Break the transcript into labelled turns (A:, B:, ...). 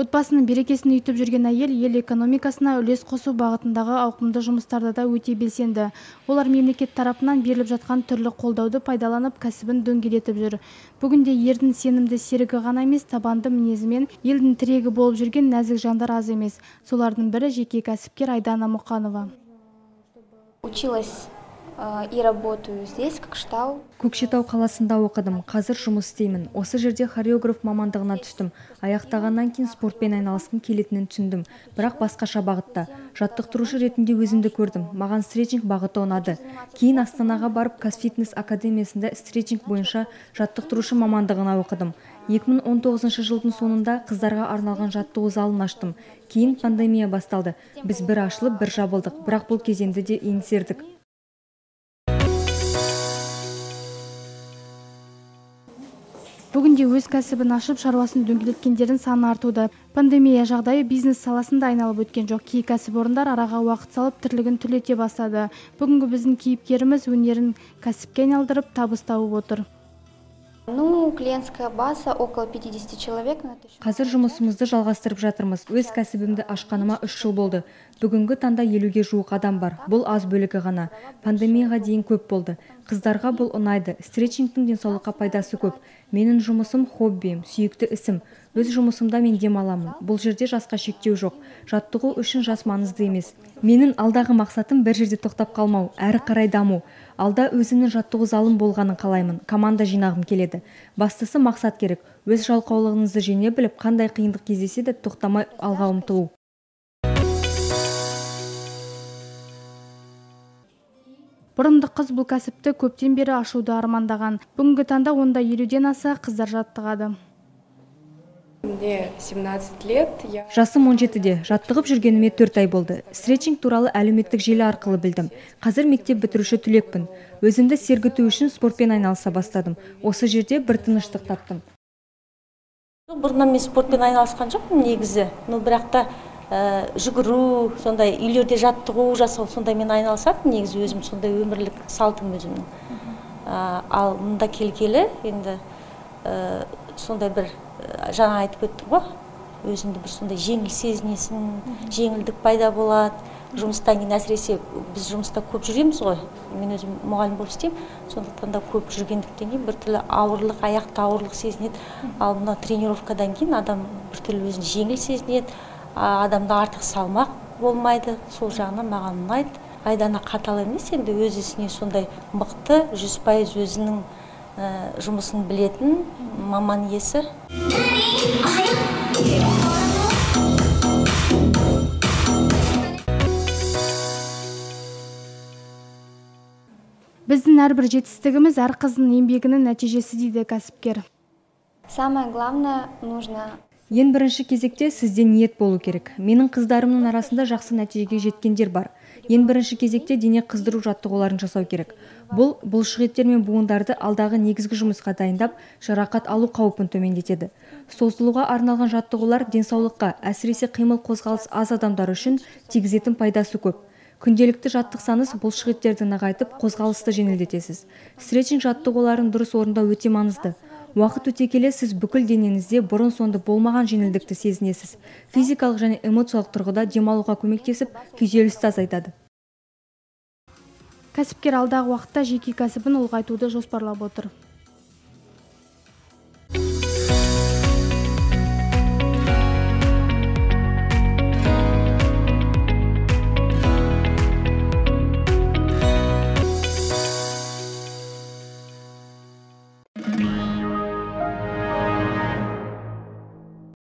A: отбасының берекесін үйітіп жүрген әйел ел экономикасына үлес қосу бағытындағы ауқымды жұмыстарда да өте белсенді. Олар мемлекет тарапынан беріліп жатқан түрлі қолдауды пайдаланып кәсібін дөңгелетіп жүр. Бүгінде ердің сенімді серігі ғана емес табанды мінезімен елдің тірегі болып жүрген нәзік жандар аз емес. Солардың бірі жеке кәсіпкер айдана мұқанова.
B: Училась и работаю здесь как штау
C: көкшетау қаласында оқыдым. Қазір жұмыс істеймін. Осы жерде хореограф мамандығына түстім. Аяқтағаннан кейін спортпен айналысқым келетінін түсіндім. Бірақ басқаша бағытта. Жаттықтырушы ретінде өзімді көрдім. Маған стретчинг бағыты ұнады. Кейін астанаға барып казфитнес академиясында стретчинг бойынша жаттықтырушы мамандығына оқыдым. 2019 жылдың соңында қыздарға арналған жаттығу залын аштым. Кейін пандемия басталды. Біз бір ашылып бір жабылдық. Бірақ бұл кезеңді де еңсердік.
A: Бүгінде өз кәсібін ашып шаруасын дөңгелеткендердің саны артуда. Пандемия жағдайы бизнес саласында айналып өткен жоқ. Кей кәсіпорындар араға уақыт салып тірлігін түлете бастады. Бүгінгі біздің кейіпкеріміз өнерін кәсіпке айналдырып табыс тауып отыр.
B: Ну клиентская база около 50 человек
C: қазір жұмысымызды жалғастырып жатырмыз. Өз кәсібімді ашқаныма үш жыл болды. Бүгінгі таңда елуге жуық адам бар. Бұл аз бөлігі ғана. пандемияға дейін көп болды. Қыздарға бұл ұнайды. Стретчингтің денсаулыққа пайдасы көп. Менің жұмысым хоббиім сүйікті ісім. Өз жұмысымда мен демаламын. Бұл жерде жасқа шектеу жоқ. Жаттығу үшін жас маңызды емес. Менің алдағы мақсатым бір жерде тоқтап қалмау әрі қарай даму. Алда өзімнің жаттығу залым болғанын қалаймын. Команда жинағым келеді. Бастысы мақсат керек. Өз жалқаулығыңызды жеңе біліп қандай қиындық кездесе де тоқтамай алға ұмтылу
A: бұрындық қыз бұл кәсіпті көптен бері ашуды армандаған. Бүгінгі таңда онда елуден аса қыздар жаттығады.
D: Мне 17 лет. Я
C: жасым 17-де жаттығып жүргеніме төрт ай болды. Стретчинг туралы әлеуметтік желі арқылы білдім. Қазір мектеп бітіруші түлекпін. Өзімді сергіту үшін спортпен айналыса бастадым. Осы жерде бір тыныштық таптым.
E: Бұрыннан мен спортпен айналысқан жоқпын негізі. Но бірақ та жүгіру сондай үйлерде жаттығу жасау сондаймен айналысатынмын негізі өзім сондай өмірлік салтым өзімнің. Ә, ал мұнда келгелі енді ә, сондай бір жаңа айтып өттім ғой. Өзіңді бір сондай жеңіл сезінесің жеңілдік пайда болады. Жұмыстан кейін әсіресе біз жұмыста көп жүреміз ғой. Мен өзім мұғалім болып істеймін. Сондықтан да көп жүргендіктен кейін біртүрлі ауырлық аяқта ауырлық сезінеді. Ал мына тренировкадан кейін адам біртүрлі өзін жеңіл сезінеді. Адамда артық салмақ болмайды. Сол жағынан маған ұнайды. Айдана қатал емес енді өз ісіне сондай мықты жүз пайыз өзінің ә, жұмысын білетін маман иесі.
A: Біздің әрбір жетістігіміз әр қыздың еңбегінің нәтижесі дейді кәсіпкер.
B: Самое главное нужно
C: ең бірінші кезекте сізде ниет болу керек. Менің қыздарымның арасында жақсы нәтижеге жеткендер бар. Ең бірінші кезекте дене қыздыру жаттығуларын жасау керек. Бұл бұлшықеттер мен буындарды алдағы негізгі жұмысқа дайындап жарақат алу қаупін төмендетеді. Созылуға арналған жаттығулар денсаулыққа әсіресе қимыл қозғалыс аз адамдар үшін тигізетін пайдасы көп. Күнделікті жаттықсаңыз бұлшықеттерді нығайтып қозғалысты жеңілдетесіз. Стретчинг жаттығуларын дұрыс орындау өте маңызды. Уақыт өте келе сіз бүкіл денеңізде бұрын соңды болмаған жеңілдікті сезінесіз. Физикалық және эмоциялық тұрғыда демалуға көмектесіп күйзелісті азайтады.
A: Кәсіпкер алдағы уақытта жеке кәсібін ұлғайтуды жоспарлап отыр.